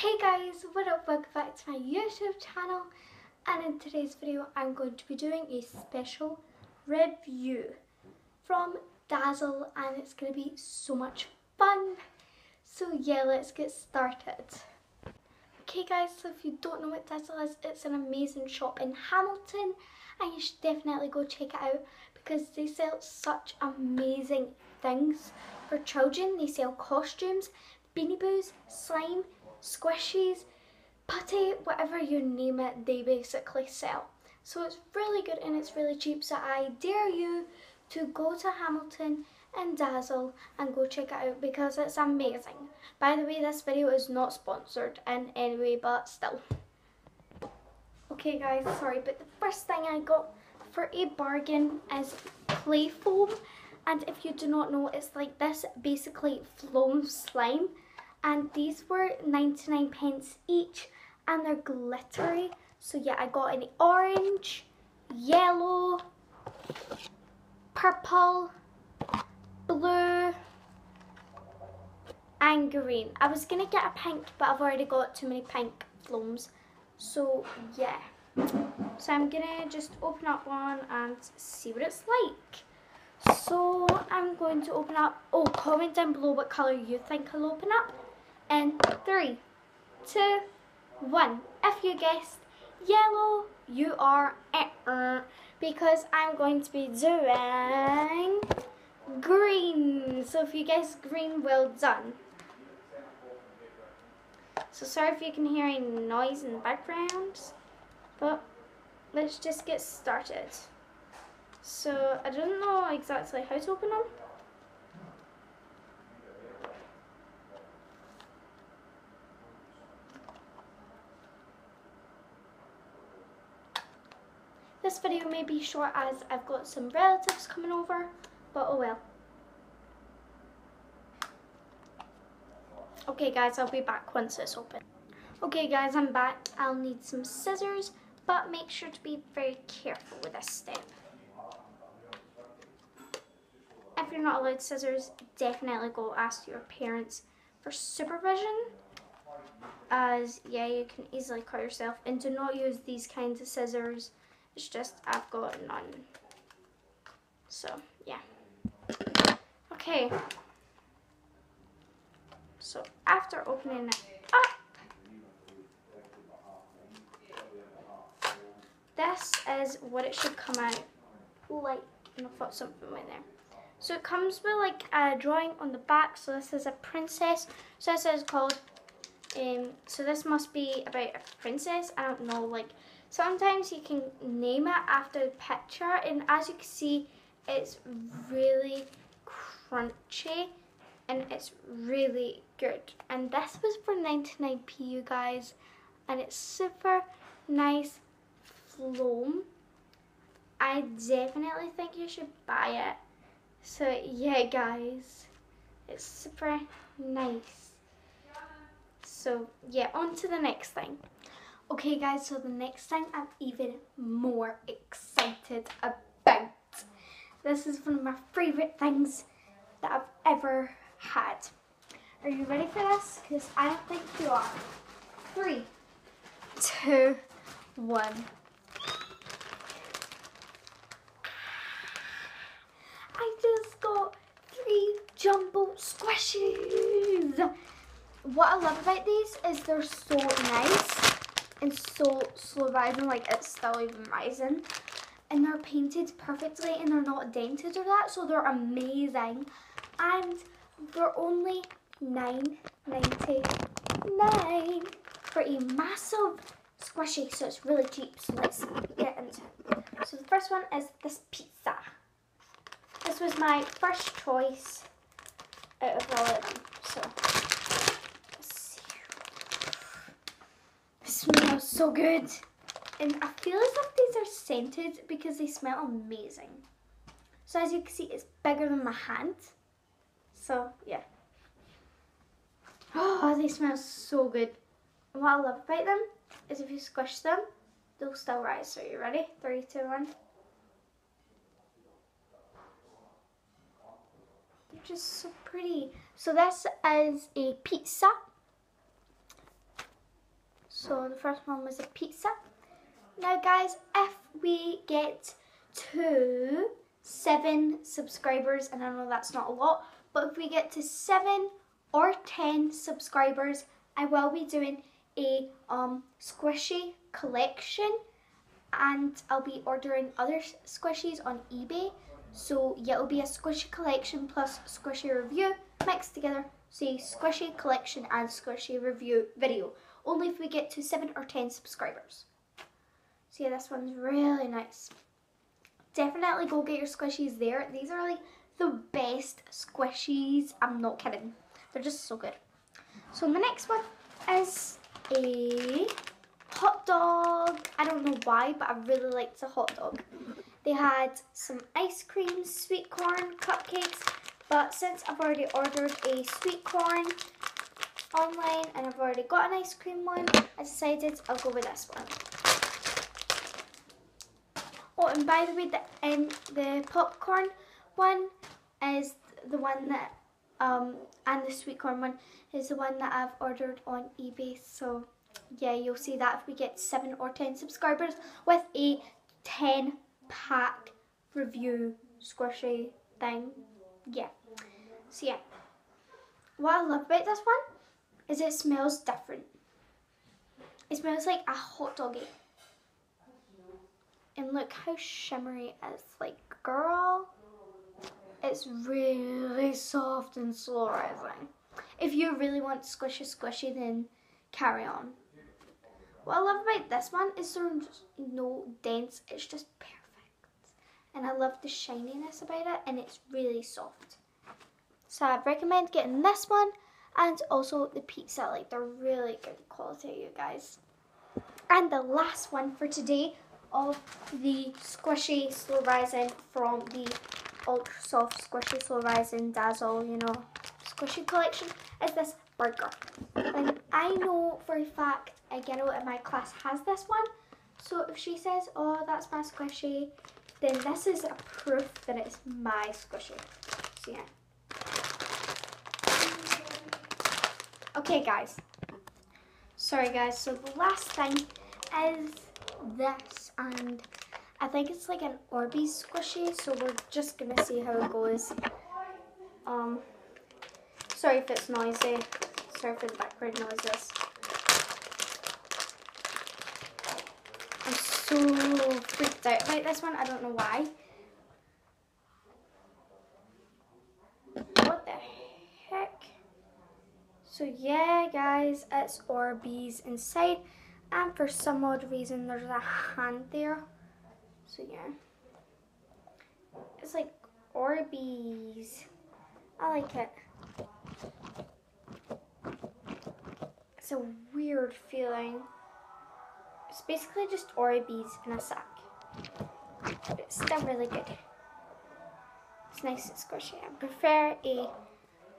Hey guys, what up? Welcome back to my YouTube channel and in today's video I'm going to be doing a special review from Dazzle and it's going to be so much fun. So yeah, let's get started. Okay guys, so if you don't know what Dazzle is, it's an amazing shop in Hamilton and you should definitely go check it out because they sell such amazing things for children. They sell costumes, Beanie Boos, slime, squishies, putty, whatever you name it, they basically sell. So it's really good and it's really cheap. So I dare you to go to Hamilton and Dazzle and go check it out because it's amazing. By the way, this video is not sponsored in any way, but still. Okay guys, sorry, but the first thing I got for a bargain is clay foam. And if you do not know, it's like this basically foam slime and these were 99 pence each and they're glittery. So yeah I got an orange yellow purple blue and green. I was gonna get a pink but I've already got too many pink floams so yeah. So I'm gonna just open up one and see what it's like. So I'm going to open up, oh comment down below what colour you think I'll open up in three, two, one. If you guessed yellow, you are uh -uh, because I'm going to be doing green. So if you guess green, well done. So sorry if you can hear any noise in the background, but let's just get started. So I don't know exactly how to open them. This video may be short as I've got some relatives coming over, but oh well. Okay guys, I'll be back once it's open. Okay guys, I'm back. I'll need some scissors, but make sure to be very careful with this step. If you're not allowed scissors, definitely go ask your parents for supervision as yeah you can easily cut yourself and do not use these kinds of scissors it's just I've got none. So, yeah. Okay. So, after opening it up, this is what it should come out like. And I thought something went there. So it comes with like a drawing on the back. So this is a princess. So this is called, um, so this must be about a princess. I don't know, like Sometimes you can name it after the picture and as you can see it's really crunchy and it's really good. And this was for 99p you guys and it's super nice foam. I definitely think you should buy it. So yeah guys, it's super nice. So yeah, on to the next thing. Okay guys, so the next thing I'm even more excited about. This is one of my favourite things that I've ever had. Are you ready for this? Because I don't think you are. Three, two, one. I just got three jumbo squishies. What I love about these is they're so nice and so slow rising, like it's still even rising. And they're painted perfectly and they're not dented or that, so they're amazing. And they're only nine ninety nine for a massive squishy, so it's really cheap. So let's get into it. So the first one is this pizza. This was my first choice out of all of them. So smells so good. And I feel as if these are scented because they smell amazing. So as you can see, it's bigger than my hand. So, yeah. Oh, they smell so good. And what I love about them is if you squish them, they'll still rise. So you ready? Three, two, one. They're just so pretty. So this is a pizza So the first one was a pizza. Now guys, if we get to seven subscribers, and I know that's not a lot, but if we get to seven or 10 subscribers, I will be doing a um, squishy collection and I'll be ordering other squishies on eBay. So yeah, it'll be a squishy collection plus squishy review mixed together. Say squishy collection and squishy review video. Only if we get to 7 or 10 subscribers. So yeah, this one's really nice. Definitely go get your squishies there. These are like the best squishies. I'm not kidding. They're just so good. So the next one is a hot dog. I don't know why, but I really liked the hot dog. They had some ice cream, sweet corn, cupcakes, but since I've already ordered a sweet corn online and I've already got an ice cream one, I decided I'll go with this one. Oh, and by the way, the, um, the popcorn one is the one that um, and the sweet corn one is the one that I've ordered on eBay. So yeah, you'll see that if we get 7 or 10 subscribers with a 10 pack review squishy thing. Yeah. So yeah. What I love about this one is it smells different. It smells like a hot doggy. And look how shimmery it is. Like, girl, it's really soft and slow rising. If you really want squishy squishy, then carry on. What I love about this one is there's no dents, it's just perfect. And I love the shininess about it and it's really soft. So I'd recommend getting this one and also the pizza, like they're really good quality you guys. And the last one for today of the squishy slow rising from the ultra soft squishy slow rising dazzle you know squishy collection is this burger. And I know for a fact a girl in my class has this one. So if she says oh that's my squishy then this is a proof that it's my squishy. So yeah okay guys sorry guys so the last thing is this and I think it's like an Orbeez squishy, so we're just gonna see how it goes. Um, sorry if it's noisy. Sorry for the background noises. I'm so freaked out about this one. I don't know why. What the heck? So yeah, guys, it's Orbeez inside. And for some odd reason, there's a hand there. So yeah. It's like Orbeez. I like it. It's a weird feeling. It's basically just Orbeez in a sack. But it's still really good. It's nice and squishy. I prefer a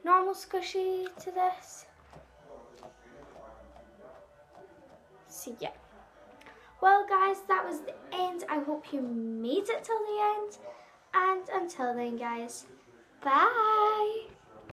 normal squishy to this. So yeah. Well guys, that was the end. I hope you made it till the end. And until then guys, bye!